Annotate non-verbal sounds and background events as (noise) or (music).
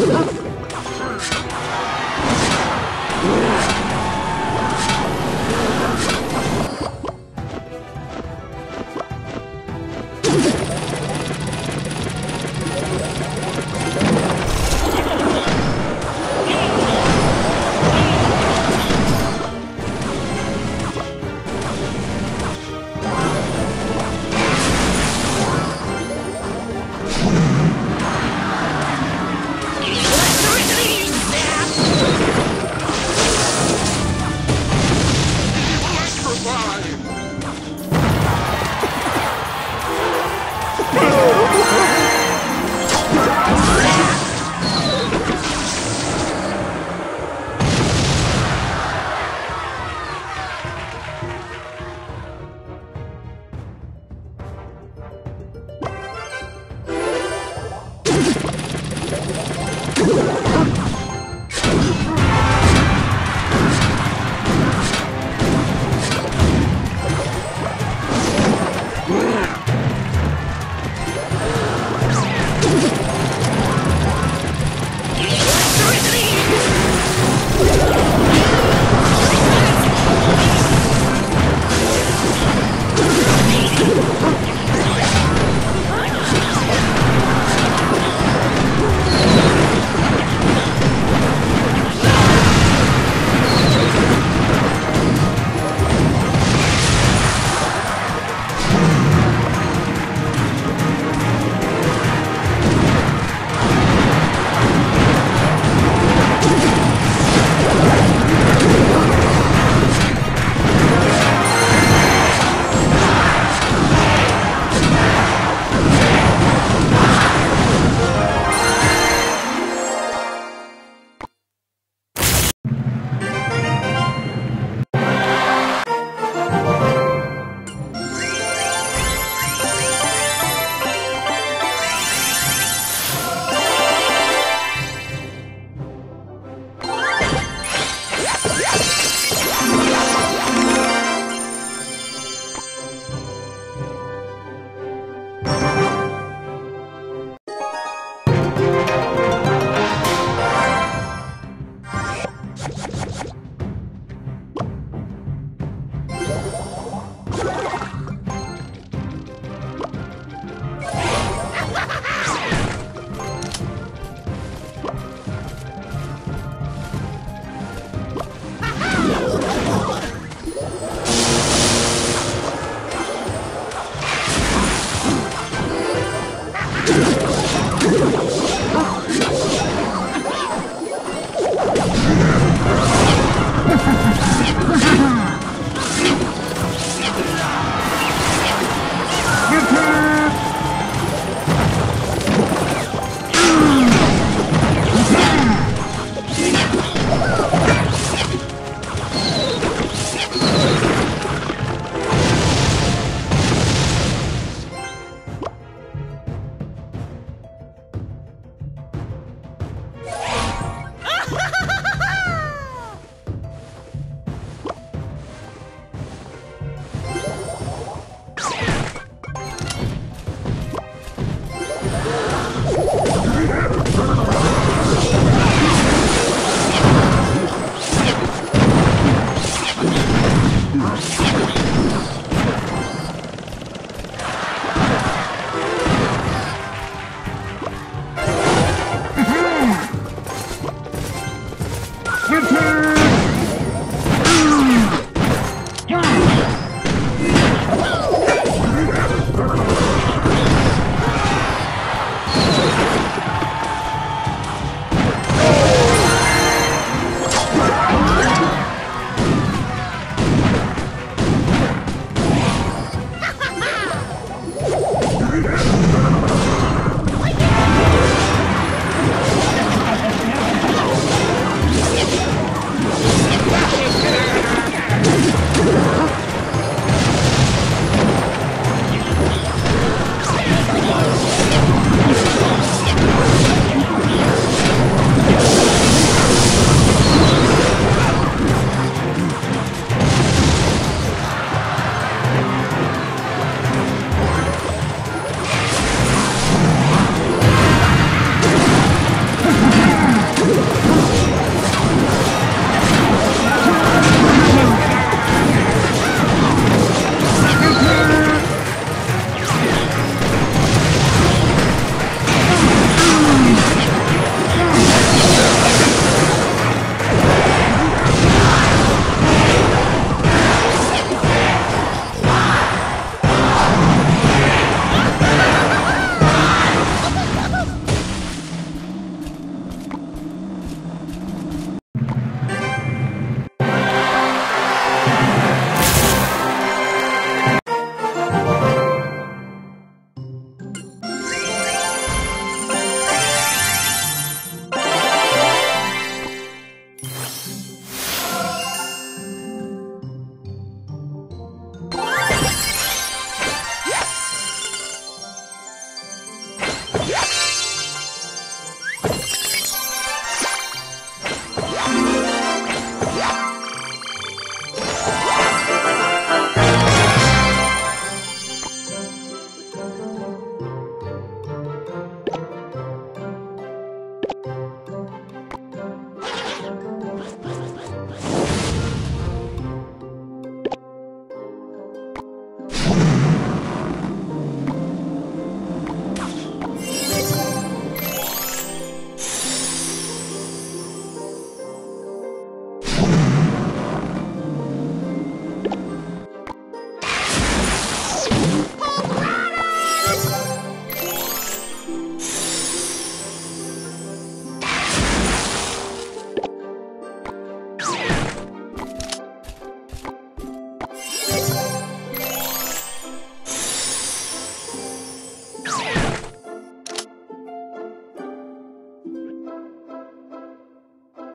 Oh! (laughs)